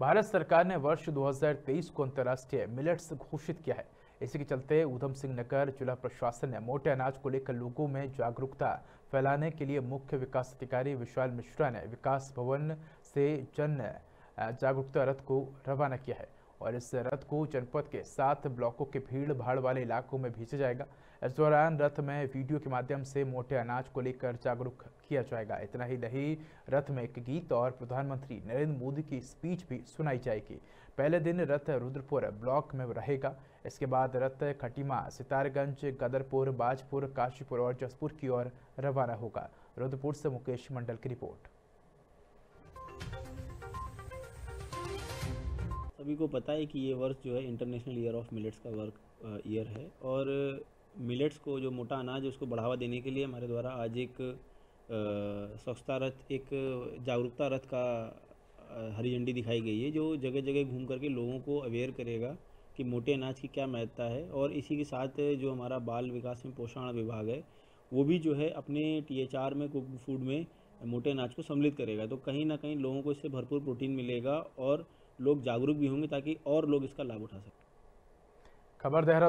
भारत सरकार ने वर्ष 2023 को अंतर्राष्ट्रीय मिलेट्स घोषित किया है। इसी के चलते उधम सिंह नगर जिला प्रशासन ने मोटे अनाज को लेकर लोगों में जागरूकता फैलाने के लिए मुख्य विकास अधिकारी विशाल मिश्रा ने विकास भवन से जन जागरूकता रथ को रवाना किया है। और इस रथ को जनपद के सात ब्लॉकों के भीड़ भाड़ वाले इलाकों में भेजा जाएगा। इस दौरान रथ में वीडियो के माध्यम से मोटे अनाज को लेकर जागरूक किया जाएगा। इतना ही नहीं, रथ में एक गीत और प्रधानमंत्री नरेंद्र मोदी की स्पीच भी सुनाई जाएगी। पहले दिन रथ रुद्रपुर ब्लॉक में रहेगा। इसके बाद रथ खटीमा, सितारगंज, गदरपुर, बाजपुर, काशीपुर और जसपुर की ओर रवाना होगा। रुद्रपुर से मुकेश मंडल की रिपोर्ट। सभी को पता है कि ये वर्ष जो है इंटरनेशनल ईयर ऑफ़ मिलेट्स का वर्क ईयर है। और मिलेट्स को जो मोटा अनाज है, उसको बढ़ावा देने के लिए हमारे द्वारा आज एक स्वच्छता रथ, एक जागरूकता रथ का हरी झंडी दिखाई गई है, जो जगह जगह घूम करके लोगों को अवेयर करेगा कि मोटे अनाज की क्या महत्ता है। और इसी के साथ जो हमारा बाल विकास में पोषण विभाग है, वो भी जो है अपने टी एच आर में कुक फ़ूड में मोटे अनाज को सम्मिलित करेगा। तो कहीं ना कहीं लोगों को इससे भरपूर प्रोटीन मिलेगा और लोग जागरूक भी होंगे ताकि और लोग इसका लाभ उठा सकें। खबर देहरा